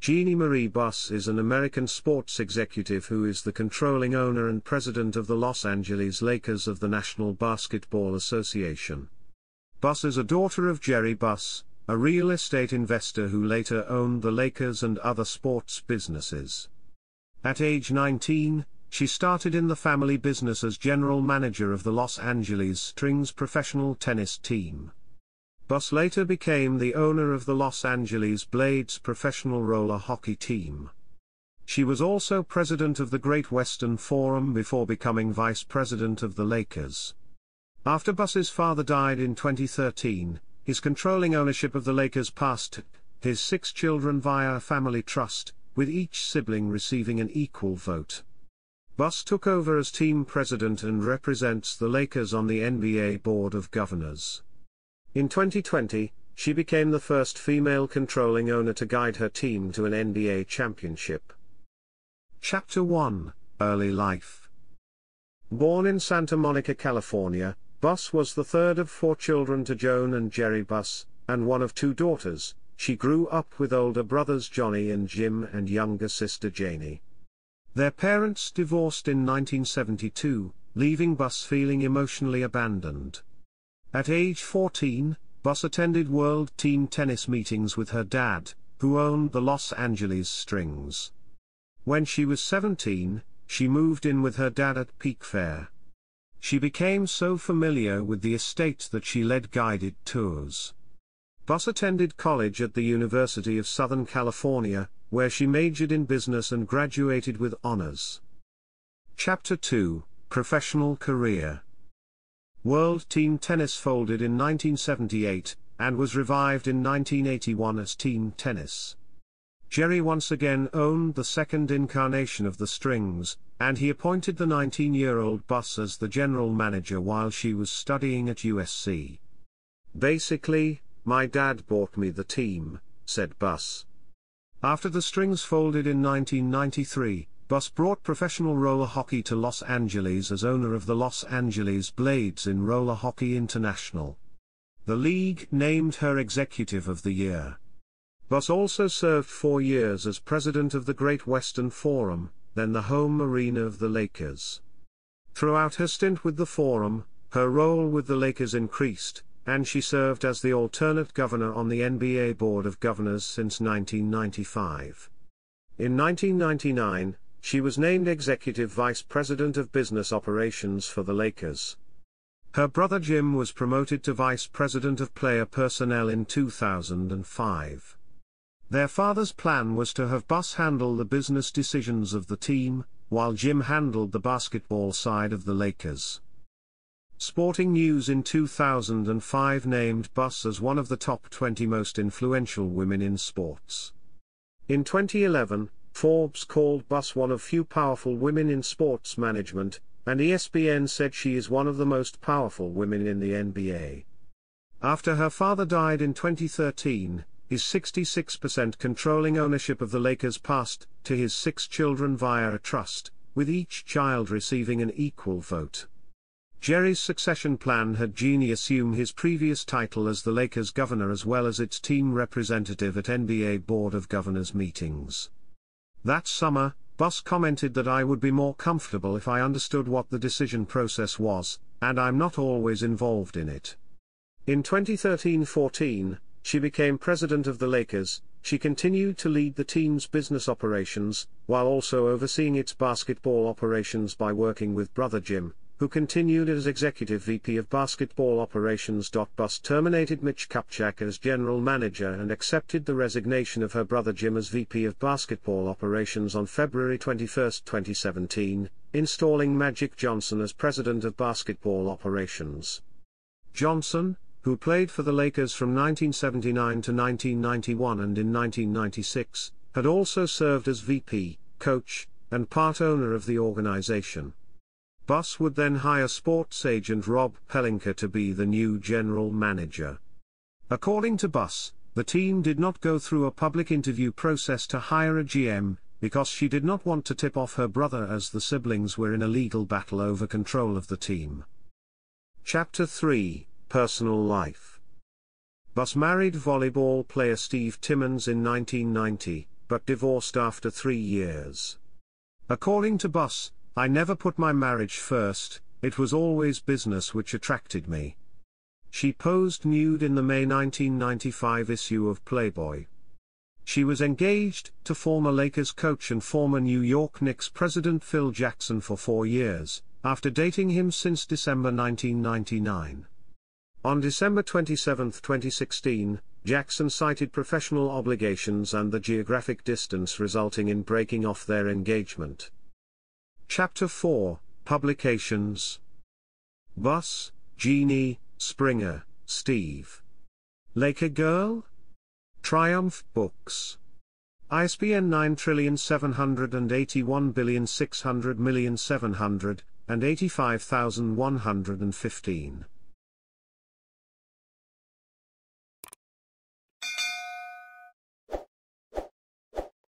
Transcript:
Jeanie Marie Buss is an American sports executive who is the controlling owner and president of the Los Angeles Lakers of the National Basketball Association. Buss is a daughter of Jerry Buss, a real estate investor who later owned the Lakers and other sports businesses. At age 19, she started in the family business as general manager of the Los Angeles Strings professional tennis team. Buss later became the owner of the Los Angeles Blades professional roller hockey team. She was also president of the Great Western Forum before becoming vice president of the Lakers. After Buss's father died in 2013, his controlling ownership of the Lakers passed to his six children via a family trust, with each sibling receiving an equal vote. Buss took over as team president and represents the Lakers on the NBA Board of Governors. In 2020, she became the first female controlling owner to guide her team to an NBA championship. Chapter 1 Early Life Born in Santa Monica, California, Buss was the third of four children to Joan and Jerry Buss, and one of two daughters. She grew up with older brothers Johnny and Jim and younger sister Janie. Their parents divorced in 1972, leaving Buss feeling emotionally abandoned. At age 14, Buss attended World Team Tennis meetings with her dad, who owned the Los Angeles Strings. When she was 17, she moved in with her dad at Pickfair. She became so familiar with the estate that she led guided tours. Buss attended college at the University of Southern California, where she majored in business and graduated with honors. Chapter 2 Professional Career World Team Tennis folded in 1978, and was revived in 1981 as Team Tennis. Jerry once again owned the second incarnation of the Strings, and he appointed the 19-year-old Buss as the general manager while she was studying at USC. Basically, my dad bought me the team, said Buss. After the Strings folded in 1993, Buss brought professional roller hockey to Los Angeles as owner of the Los Angeles Blades in Roller Hockey International. The league named her Executive of the Year. Buss also served four years as president of the Great Western Forum, then the home arena of the Lakers. Throughout her stint with the Forum, her role with the Lakers increased, and she served as the alternate governor on the NBA Board of Governors since 1995. In 1999, she was named Executive Vice President of Business Operations for the Lakers. Her brother Jim was promoted to Vice President of Player Personnel in 2005. Their father's plan was to have Buss handle the business decisions of the team, while Jim handled the basketball side of the Lakers. Sporting News in 2005 named Buss as one of the top 20 most influential women in sports. In 2011, Forbes called Buss one of few powerful women in sports management, and ESPN said she is one of the most powerful women in the NBA. After her father died in 2013, his 66% controlling ownership of the Lakers passed to his six children via a trust, with each child receiving an equal vote. Jerry's succession plan had Jeanie assume his previous title as the Lakers governor as well as its team representative at NBA Board of Governors meetings. That summer, Buss commented that I would be more comfortable if I understood what the decision process was, and I'm not always involved in it. In 2013-14, she became president of the Lakers, she continued to lead the team's business operations, while also overseeing its basketball operations by working with brother Jim, who continued as Executive VP of Basketball Operations. Buss terminated Mitch Kupchak as General Manager and accepted the resignation of her brother Jim as VP of Basketball Operations on February 21, 2017, installing Magic Johnson as President of Basketball Operations. Johnson, who played for the Lakers from 1979 to 1991 and in 1996, had also served as VP, coach, and part owner of the organization. Buss would then hire sports agent Rob Pelinka to be the new general manager. According to Buss, the team did not go through a public interview process to hire a GM, because she did not want to tip off her brother as the siblings were in a legal battle over control of the team. Chapter 3 Personal Life Buss married volleyball player Steve Timmons in 1990, but divorced after three years. According to Buss, I never put my marriage first, it was always business which attracted me. She posed nude in the May 1995 issue of Playboy. She was engaged to former Lakers coach and former New York Knicks president Phil Jackson for four years, after dating him since December 1999. On December 27, 2016, Jackson cited professional obligations and the geographic distance resulting in breaking off their engagement. Chapter 4 Publications Buss, Jeanie, Springer, Steve. Laker Girl? Triumph Books. ISBN 9781600 and 85115.